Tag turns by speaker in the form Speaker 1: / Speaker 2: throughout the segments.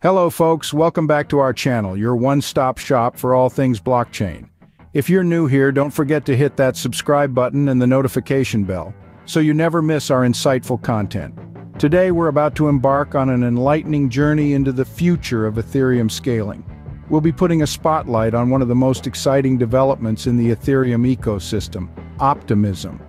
Speaker 1: Hello folks, welcome back to our channel, your one-stop shop for all things blockchain. If you're new here, don't forget to hit that subscribe button and the notification bell, so you never miss our insightful content. Today we're about to embark on an enlightening journey into the future of Ethereum scaling. We'll be putting a spotlight on one of the most exciting developments in the Ethereum ecosystem, optimism.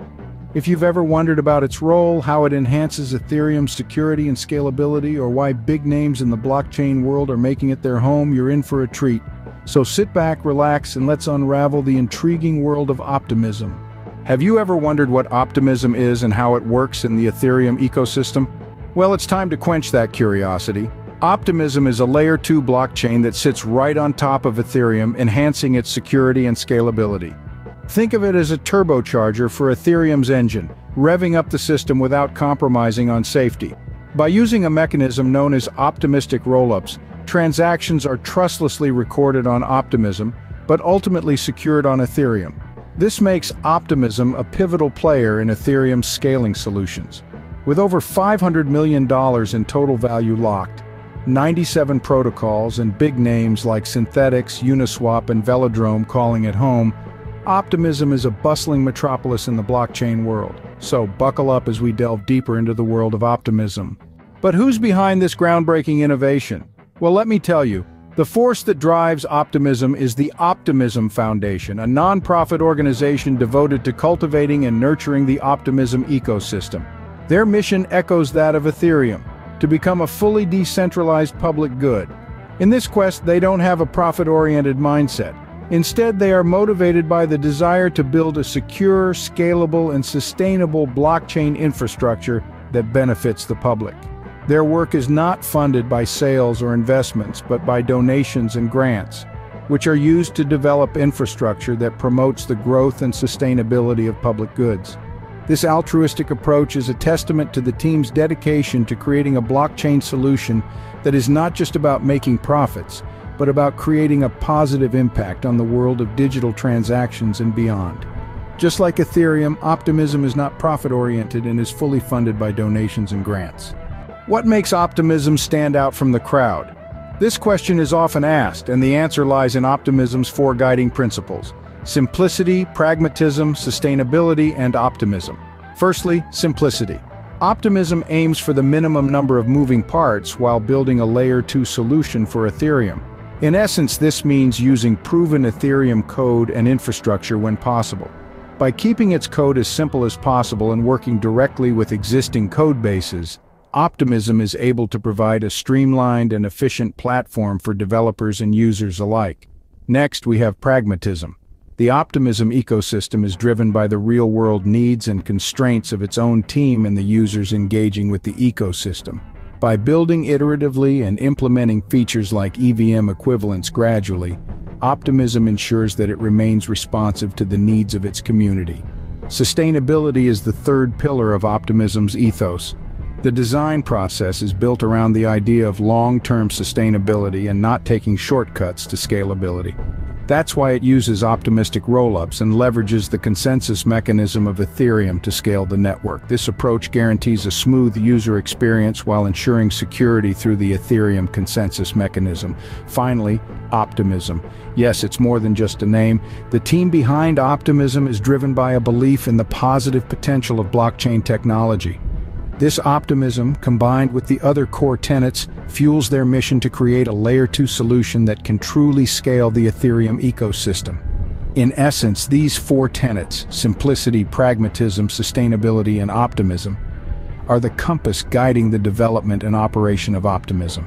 Speaker 1: If you've ever wondered about its role, how it enhances Ethereum's security and scalability, or why big names in the blockchain world are making it their home, you're in for a treat. So sit back, relax, and let's unravel the intriguing world of optimism. Have you ever wondered what optimism is and how it works in the Ethereum ecosystem? Well, it's time to quench that curiosity. Optimism is a layer 2 blockchain that sits right on top of Ethereum, enhancing its security and scalability. Think of it as a turbocharger for Ethereum's engine, revving up the system without compromising on safety. By using a mechanism known as optimistic rollups, transactions are trustlessly recorded on Optimism, but ultimately secured on Ethereum. This makes Optimism a pivotal player in Ethereum's scaling solutions. With over $500 million in total value locked, 97 protocols and big names like Synthetix, Uniswap and Velodrome calling it home, Optimism is a bustling metropolis in the blockchain world, so buckle up as we delve deeper into the world of optimism. But who's behind this groundbreaking innovation? Well, let me tell you, the force that drives optimism is the Optimism Foundation, a non-profit organization devoted to cultivating and nurturing the optimism ecosystem. Their mission echoes that of Ethereum, to become a fully decentralized public good. In this quest, they don't have a profit-oriented mindset. Instead, they are motivated by the desire to build a secure, scalable, and sustainable blockchain infrastructure that benefits the public. Their work is not funded by sales or investments, but by donations and grants, which are used to develop infrastructure that promotes the growth and sustainability of public goods. This altruistic approach is a testament to the team's dedication to creating a blockchain solution that is not just about making profits, but about creating a positive impact on the world of digital transactions and beyond. Just like Ethereum, Optimism is not profit-oriented and is fully funded by donations and grants. What makes Optimism stand out from the crowd? This question is often asked, and the answer lies in Optimism's four guiding principles. Simplicity, pragmatism, sustainability, and optimism. Firstly, simplicity. Optimism aims for the minimum number of moving parts while building a Layer 2 solution for Ethereum. In essence, this means using proven Ethereum code and infrastructure when possible. By keeping its code as simple as possible and working directly with existing code bases, Optimism is able to provide a streamlined and efficient platform for developers and users alike. Next, we have pragmatism. The Optimism ecosystem is driven by the real-world needs and constraints of its own team and the users engaging with the ecosystem. By building iteratively and implementing features like EVM equivalence gradually, Optimism ensures that it remains responsive to the needs of its community. Sustainability is the third pillar of Optimism's ethos. The design process is built around the idea of long-term sustainability and not taking shortcuts to scalability. That's why it uses optimistic rollups and leverages the consensus mechanism of Ethereum to scale the network. This approach guarantees a smooth user experience while ensuring security through the Ethereum consensus mechanism. Finally, optimism. Yes, it's more than just a name. The team behind Optimism is driven by a belief in the positive potential of blockchain technology. This optimism, combined with the other core tenets, fuels their mission to create a Layer 2 solution that can truly scale the Ethereum ecosystem. In essence, these four tenets, simplicity, pragmatism, sustainability, and optimism, are the compass guiding the development and operation of optimism.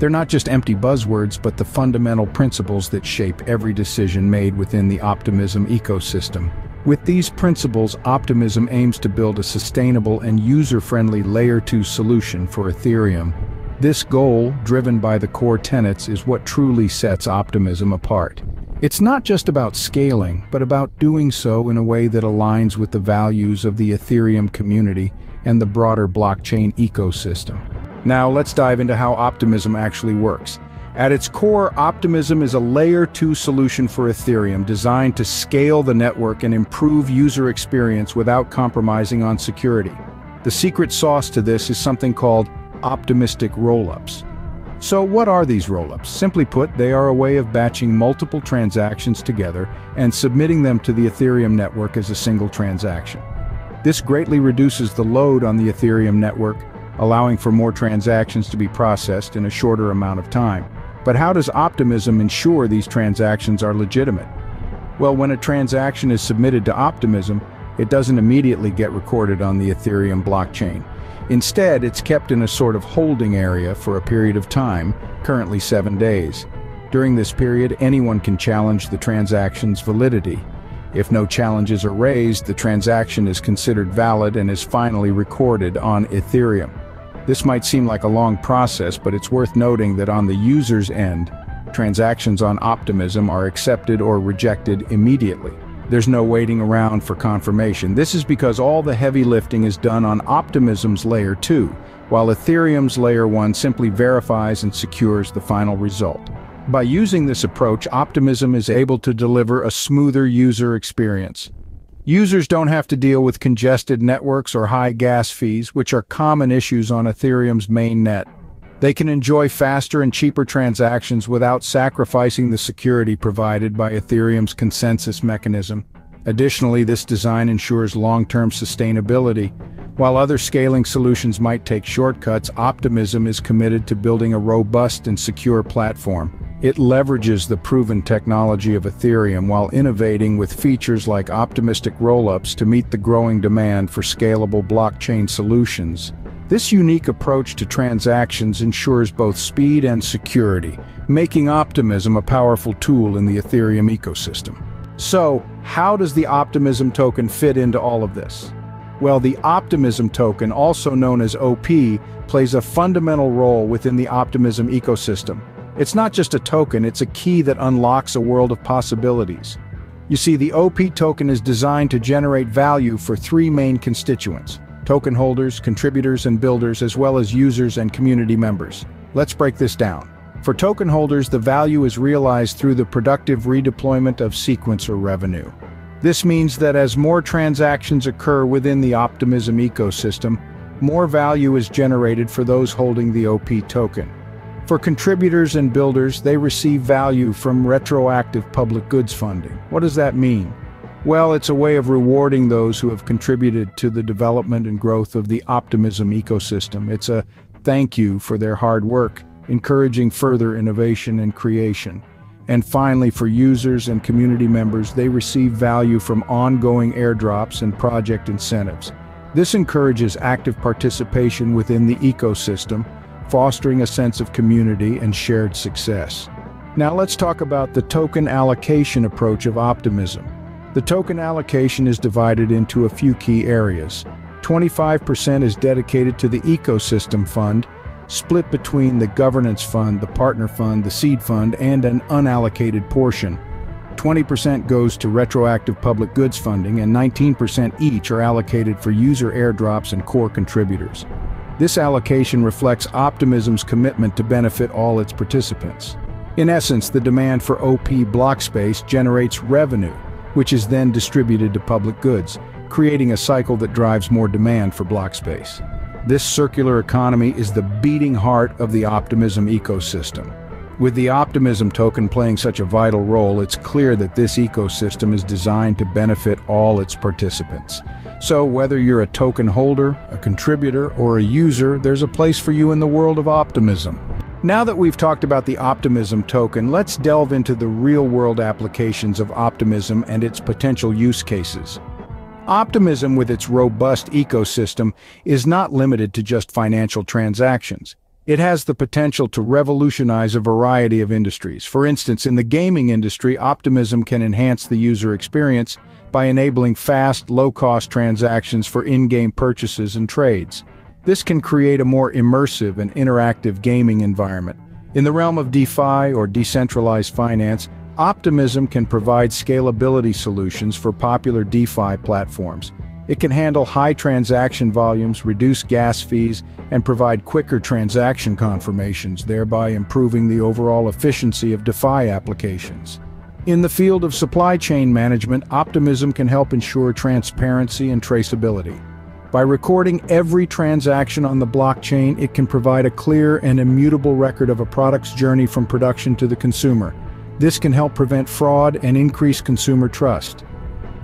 Speaker 1: They're not just empty buzzwords, but the fundamental principles that shape every decision made within the optimism ecosystem. With these principles, Optimism aims to build a sustainable and user-friendly Layer 2 solution for Ethereum. This goal, driven by the core tenets, is what truly sets Optimism apart. It's not just about scaling, but about doing so in a way that aligns with the values of the Ethereum community and the broader blockchain ecosystem. Now let's dive into how Optimism actually works. At its core, Optimism is a Layer 2 solution for Ethereum designed to scale the network and improve user experience without compromising on security. The secret sauce to this is something called optimistic rollups. So what are these rollups? Simply put, they are a way of batching multiple transactions together and submitting them to the Ethereum network as a single transaction. This greatly reduces the load on the Ethereum network, allowing for more transactions to be processed in a shorter amount of time. But how does Optimism ensure these transactions are legitimate? Well, when a transaction is submitted to Optimism, it doesn't immediately get recorded on the Ethereum blockchain. Instead, it's kept in a sort of holding area for a period of time, currently seven days. During this period, anyone can challenge the transaction's validity. If no challenges are raised, the transaction is considered valid and is finally recorded on Ethereum. This might seem like a long process, but it's worth noting that on the user's end, transactions on Optimism are accepted or rejected immediately. There's no waiting around for confirmation. This is because all the heavy lifting is done on Optimism's layer 2, while Ethereum's layer 1 simply verifies and secures the final result. By using this approach, Optimism is able to deliver a smoother user experience. Users don't have to deal with congested networks or high gas fees, which are common issues on Ethereum's main net. They can enjoy faster and cheaper transactions without sacrificing the security provided by Ethereum's consensus mechanism. Additionally, this design ensures long-term sustainability. While other scaling solutions might take shortcuts, Optimism is committed to building a robust and secure platform. It leverages the proven technology of Ethereum while innovating with features like optimistic rollups to meet the growing demand for scalable blockchain solutions. This unique approach to transactions ensures both speed and security, making Optimism a powerful tool in the Ethereum ecosystem. So, how does the Optimism token fit into all of this? Well, the Optimism token, also known as OP, plays a fundamental role within the Optimism ecosystem. It's not just a token, it's a key that unlocks a world of possibilities. You see, the OP token is designed to generate value for three main constituents, token holders, contributors, and builders, as well as users and community members. Let's break this down. For token holders, the value is realized through the productive redeployment of sequencer revenue. This means that as more transactions occur within the Optimism ecosystem, more value is generated for those holding the OP token. For contributors and builders, they receive value from retroactive public goods funding. What does that mean? Well, it's a way of rewarding those who have contributed to the development and growth of the Optimism ecosystem. It's a thank you for their hard work, encouraging further innovation and creation. And finally, for users and community members, they receive value from ongoing airdrops and project incentives. This encourages active participation within the ecosystem, fostering a sense of community and shared success. Now let's talk about the token allocation approach of optimism. The token allocation is divided into a few key areas. 25% is dedicated to the ecosystem fund, split between the governance fund, the partner fund, the seed fund, and an unallocated portion. 20% goes to retroactive public goods funding and 19% each are allocated for user airdrops and core contributors. This allocation reflects Optimism's commitment to benefit all its participants. In essence, the demand for OP block space generates revenue, which is then distributed to public goods, creating a cycle that drives more demand for block space. This circular economy is the beating heart of the Optimism ecosystem. With the Optimism token playing such a vital role, it's clear that this ecosystem is designed to benefit all its participants. So whether you're a token holder, a contributor, or a user, there's a place for you in the world of optimism. Now that we've talked about the Optimism token, let's delve into the real-world applications of optimism and its potential use cases. Optimism with its robust ecosystem is not limited to just financial transactions. It has the potential to revolutionize a variety of industries. For instance, in the gaming industry, Optimism can enhance the user experience by enabling fast, low-cost transactions for in-game purchases and trades. This can create a more immersive and interactive gaming environment. In the realm of DeFi or decentralized finance, Optimism can provide scalability solutions for popular DeFi platforms. It can handle high transaction volumes, reduce gas fees, and provide quicker transaction confirmations, thereby improving the overall efficiency of DeFi applications. In the field of supply chain management, Optimism can help ensure transparency and traceability. By recording every transaction on the blockchain, it can provide a clear and immutable record of a product's journey from production to the consumer. This can help prevent fraud and increase consumer trust.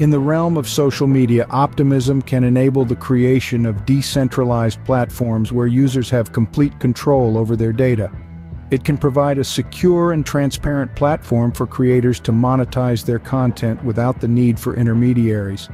Speaker 1: In the realm of social media, Optimism can enable the creation of decentralized platforms where users have complete control over their data. It can provide a secure and transparent platform for creators to monetize their content without the need for intermediaries.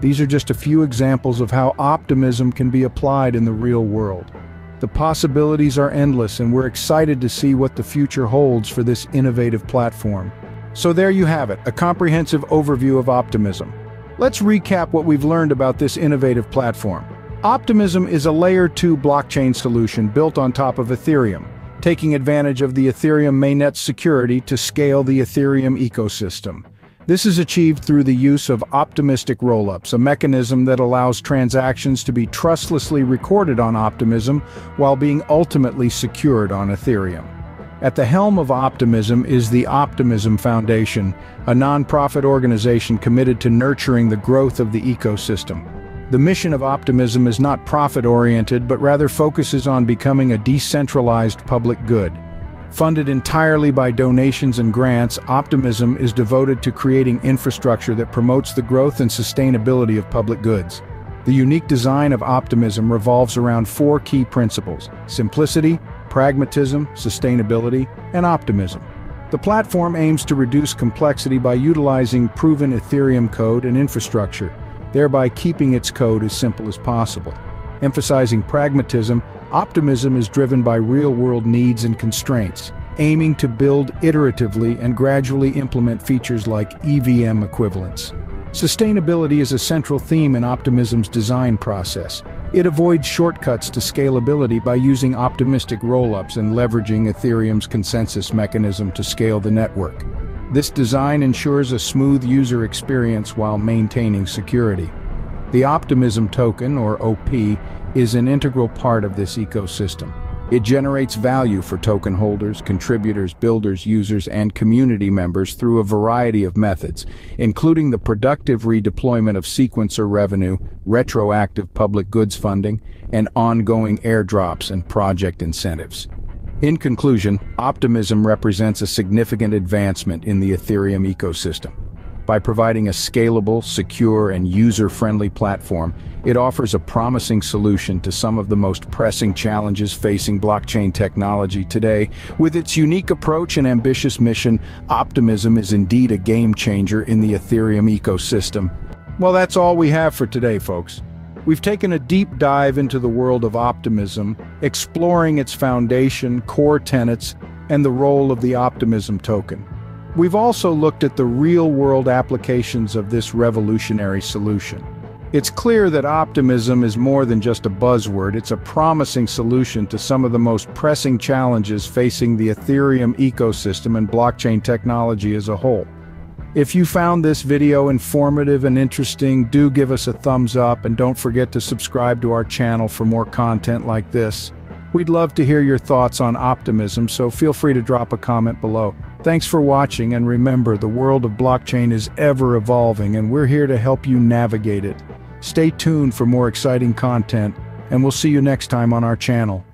Speaker 1: These are just a few examples of how optimism can be applied in the real world. The possibilities are endless and we're excited to see what the future holds for this innovative platform. So there you have it, a comprehensive overview of optimism. Let's recap what we've learned about this innovative platform. Optimism is a layer 2 blockchain solution built on top of Ethereum, taking advantage of the Ethereum mainnet security to scale the Ethereum ecosystem. This is achieved through the use of optimistic rollups, a mechanism that allows transactions to be trustlessly recorded on Optimism while being ultimately secured on Ethereum. At the helm of Optimism is the Optimism Foundation, a nonprofit organization committed to nurturing the growth of the ecosystem. The mission of Optimism is not profit-oriented but rather focuses on becoming a decentralized public good. Funded entirely by donations and grants, Optimism is devoted to creating infrastructure that promotes the growth and sustainability of public goods. The unique design of Optimism revolves around four key principles, simplicity, pragmatism, sustainability, and optimism. The platform aims to reduce complexity by utilizing proven Ethereum code and infrastructure, thereby keeping its code as simple as possible. Emphasizing pragmatism, optimism is driven by real-world needs and constraints, aiming to build iteratively and gradually implement features like EVM equivalence. Sustainability is a central theme in Optimism's design process. It avoids shortcuts to scalability by using optimistic rollups and leveraging Ethereum's consensus mechanism to scale the network. This design ensures a smooth user experience while maintaining security. The Optimism token, or OP, is an integral part of this ecosystem. It generates value for token holders, contributors, builders, users, and community members through a variety of methods, including the productive redeployment of sequencer revenue, retroactive public goods funding, and ongoing airdrops and project incentives. In conclusion, Optimism represents a significant advancement in the Ethereum ecosystem. By providing a scalable, secure, and user-friendly platform, it offers a promising solution to some of the most pressing challenges facing blockchain technology today. With its unique approach and ambitious mission, Optimism is indeed a game-changer in the Ethereum ecosystem. Well, that's all we have for today, folks. We've taken a deep dive into the world of optimism, exploring its foundation, core tenets, and the role of the optimism token. We've also looked at the real-world applications of this revolutionary solution. It's clear that optimism is more than just a buzzword, it's a promising solution to some of the most pressing challenges facing the Ethereum ecosystem and blockchain technology as a whole. If you found this video informative and interesting, do give us a thumbs up and don't forget to subscribe to our channel for more content like this. We'd love to hear your thoughts on optimism, so feel free to drop a comment below. Thanks for watching and remember the world of blockchain is ever evolving and we're here to help you navigate it. Stay tuned for more exciting content and we'll see you next time on our channel.